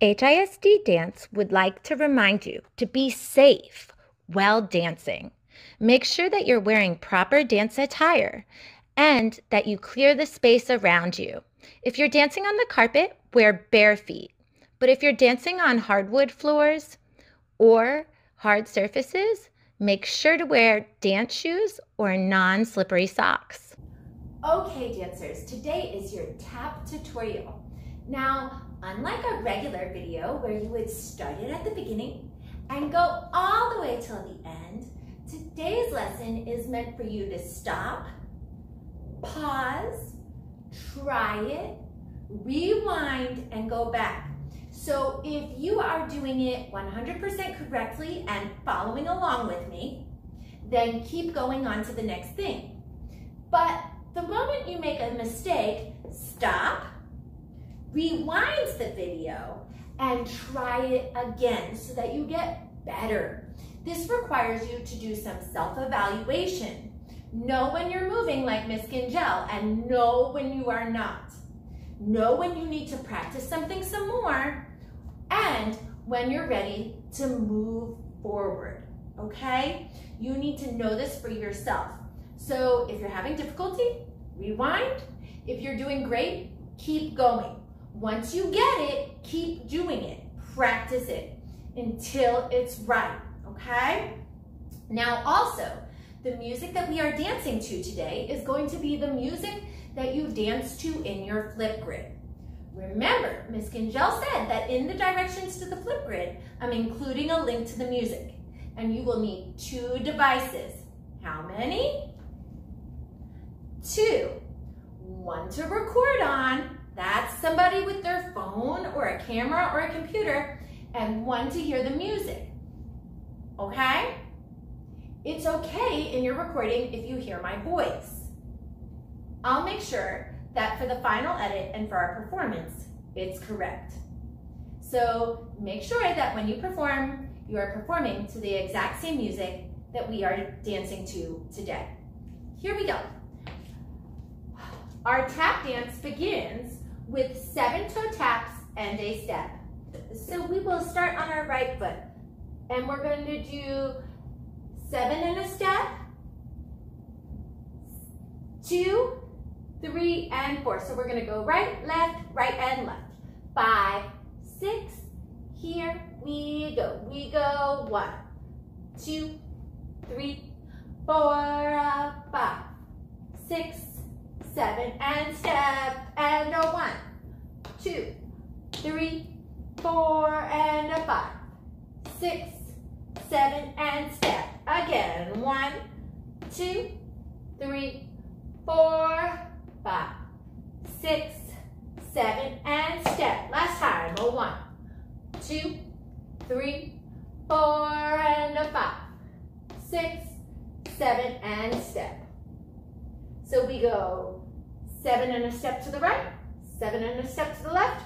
HISD Dance would like to remind you to be safe while dancing. Make sure that you're wearing proper dance attire and that you clear the space around you. If you're dancing on the carpet, wear bare feet. But if you're dancing on hardwood floors or hard surfaces, make sure to wear dance shoes or non slippery socks. Okay, dancers, today is your tap tutorial. Now, unlike a regular video where you would start it at the beginning and go all the way till the end, today's lesson is meant for you to stop, pause, try it, rewind, and go back. So if you are doing it 100% correctly and following along with me, then keep going on to the next thing. But the moment you make a mistake, stop, rewind the video, and try it again so that you get better. This requires you to do some self-evaluation. Know when you're moving like Miss Gingell and know when you are not. Know when you need to practice something some more and when you're ready to move forward, okay? You need to know this for yourself. So if you're having difficulty, rewind. If you're doing great, keep going. Once you get it, keep doing it. Practice it until it's right, okay? Now also, the music that we are dancing to today is going to be the music that you dance to in your Flipgrid. Remember, Ms. Gingell said that in the directions to the Flipgrid, I'm including a link to the music. And you will need two devices. How many? Two. One to record on, that's somebody with their phone or a camera or a computer, and one to hear the music, okay? It's okay in your recording if you hear my voice. I'll make sure that for the final edit and for our performance, it's correct. So make sure that when you perform, you are performing to the exact same music that we are dancing to today. Here we go. Our tap dance begins with seven toe taps and a step. So we will start on our right foot and we're going to do seven and a step, two, three, and four. So we're going to go right, left, right, and left. Five, six, here we go. We go one, two, three, four, uh, five, six, seven, and step, and a one, two, three, four, and a five, six, seven, and step. Again, one, two, three, four, five, six, seven, and step. Last time, a one, two, three, four, and a five, six, seven, and step. So we go seven and a step to the right, seven and a step to the left,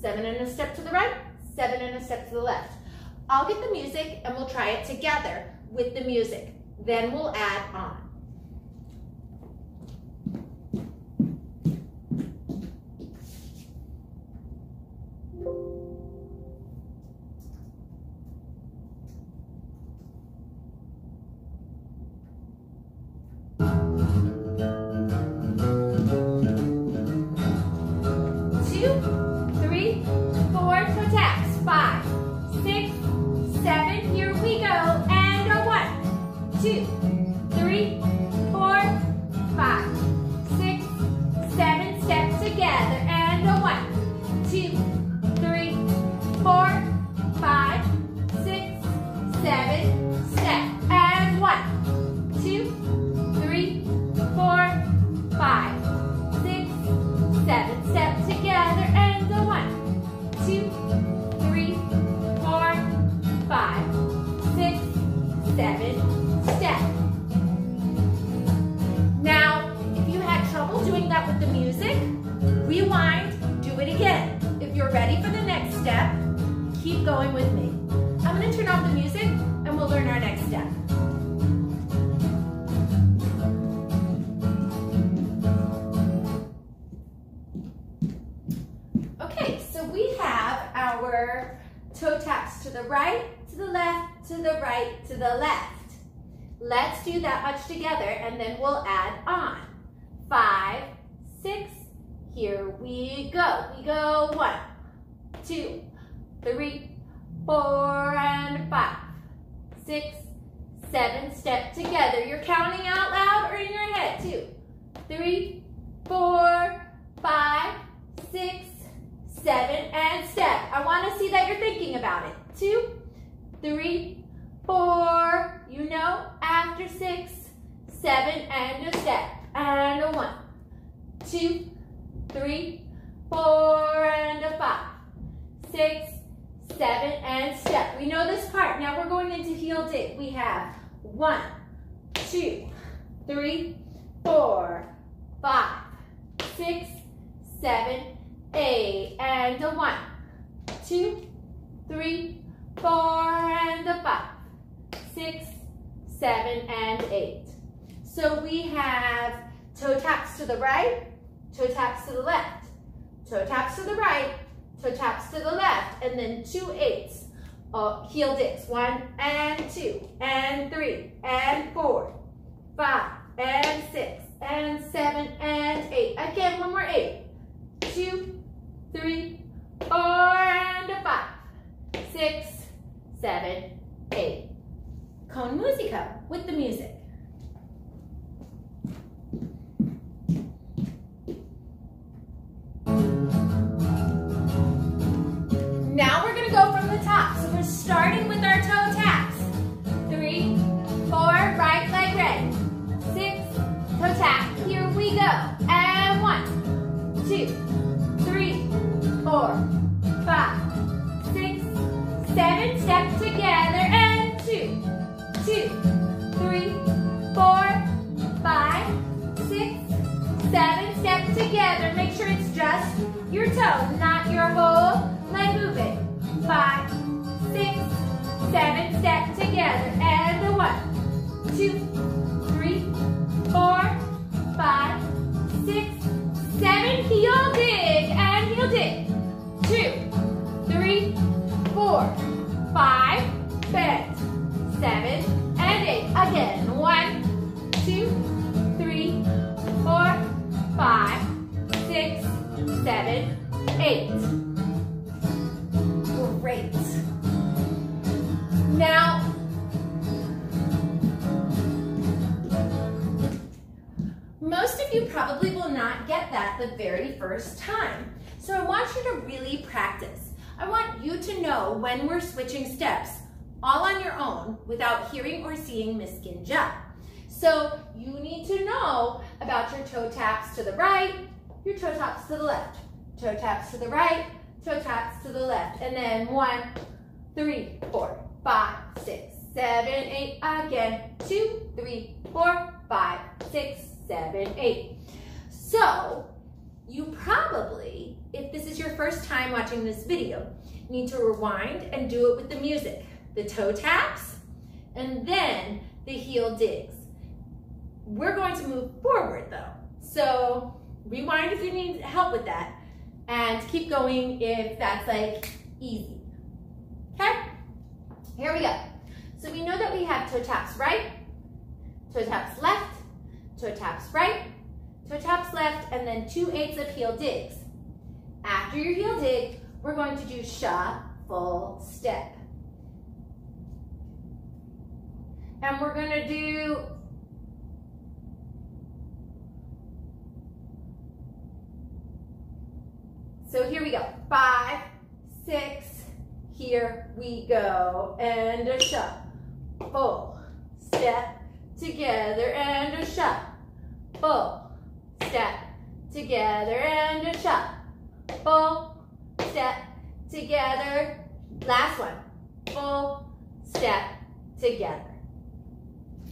seven and a step to the right, seven and a step to the left. I'll get the music and we'll try it together with the music. Then we'll add on. Our toe taps to the right, to the left, to the right, to the left. Let's do that much together and then we'll add on. Five, six, here we go. We go one, two, three, four, and five, six, seven. Step together. You're counting out loud or in your head. Two, three, four, five, six, seven, and step. I want to see that you're thinking about it. Two, three, four, you know, after six, seven, and a step. And a one, two, three, four, and a five, six, seven, and step. We know this part. Now we're going into heel dig. We have one, two, three, four, five, six, seven, and a one, two, three, four, and a five, six, seven, and eight. So we have toe taps to the right, toe taps to the left, toe taps to the right, toe taps to the left, and then two eights. Uh, heel digs, one and two, and three, and four, step together. And a one, two, three, four, five, six, seven. Heel dig and heel dig. Two, three, four, five, bend, seven, and eight. Again, one, two, three, four, five, six, seven, eight. Probably will not get that the very first time. So I want you to really practice. I want you to know when we're switching steps all on your own without hearing or seeing Miss Gingell. So you need to know about your toe taps to the right, your toe taps to the left, toe taps to the right, toe taps to the left, and then one, three, four, five, six, seven, eight, again, two, three, four, five, six, seven, eight. So you probably, if this is your first time watching this video, need to rewind and do it with the music. The toe taps, and then the heel digs. We're going to move forward though. So rewind if you need help with that, and keep going if that's like easy. Okay? Here we go. So we know that we have toe taps right, toe taps left, toe taps right, toe taps left, and then two eighths of heel digs. After your heel dig, we're going to do shuffle step. And we're gonna do So here we go. Five, six, here we go. And a shuffle. Step together and a shuffle. Step together and a shuffle. Full, step together. Last one. Full step together.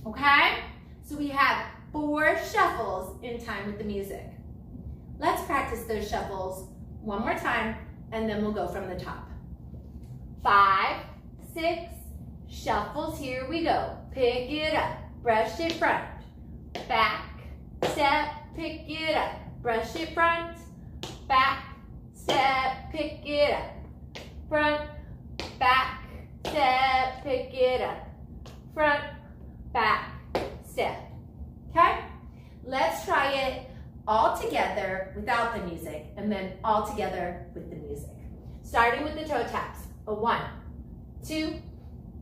Okay? So we have four shuffles in time with the music. Let's practice those shuffles one more time, and then we'll go from the top. Five, six, shuffles, here we go. Pick it up, brush it front, back, step, pick it up, brush it front, back, step, pick it up, front, back, step, pick it up. Front, back, step. Okay? Let's try it all together without the music and then all together with the music. Starting with the toe taps. A one, two,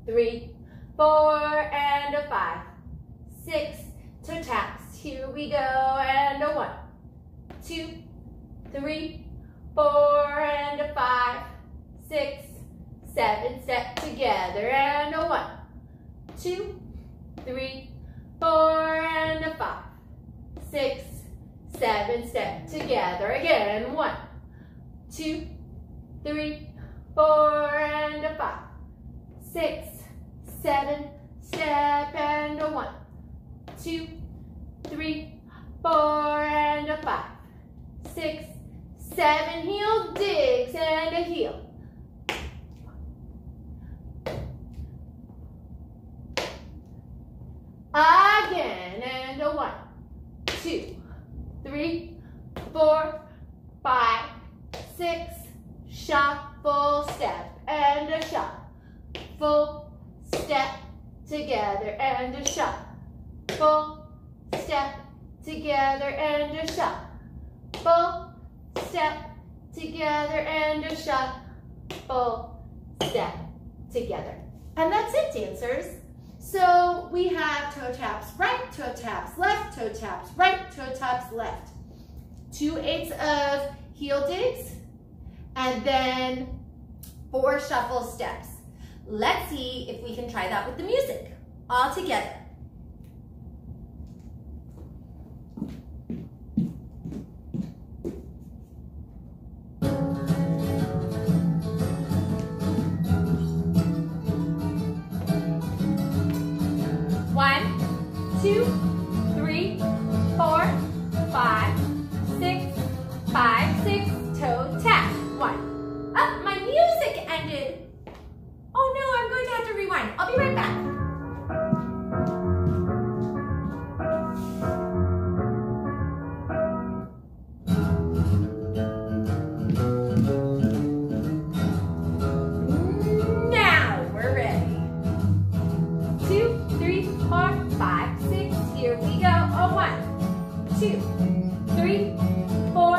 three, four, and a five, six, toe taps. Here we go, and a one, two, three, four, and a five, six, seven, step together, and a one, two, three, four, and a five, six, seven, step together again, one, two, three, four, and a five, six, seven, step, and a one, two, three, four, and a five, six, seven, heel digs, and a heel. Again, and a one, two, three, four, five, six, shuffle, step, and a shuffle, step, together, and a shuffle, step, together, and a shuffle, step, together, and a shuffle, step, together. And that's it, dancers. So we have toe taps right, toe taps left, toe taps right, toe taps left. Two eighths of heel digs, and then four shuffle steps. Let's see if we can try that with the music, all together. Rewind. I'll be right back. Oh, two, three, four,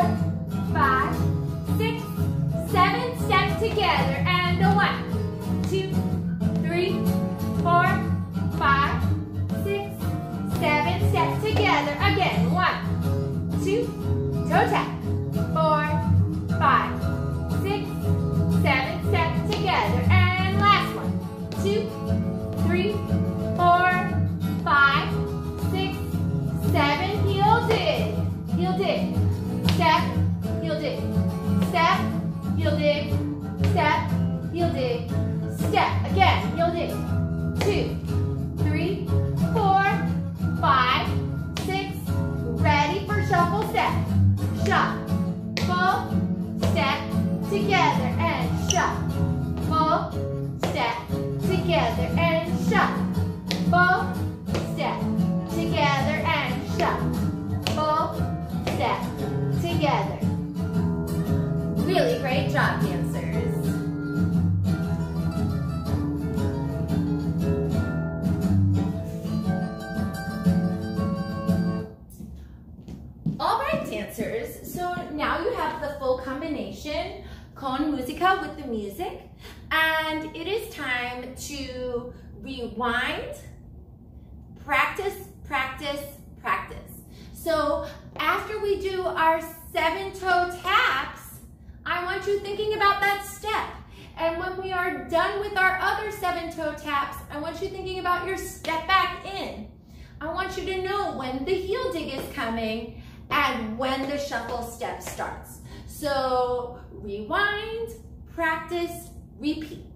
five, six, seven. Step together and a one, two, Step together again. One, two, toe tap. Four, five, six, seven. Step together. And last one, two, three, four, five, six, seven. Dig, heel dig, step, heel dig, step, heel dig, step, heel dig, step, again, heel dig, two, shuffle, step, together, and shuffle, step, together, and con musica with the music, and it is time to rewind, practice, practice, practice. So after we do our seven toe taps, I want you thinking about that step. And when we are done with our other seven toe taps, I want you thinking about your step back in. I want you to know when the heel dig is coming and when the shuffle step starts. So rewind, practice, repeat.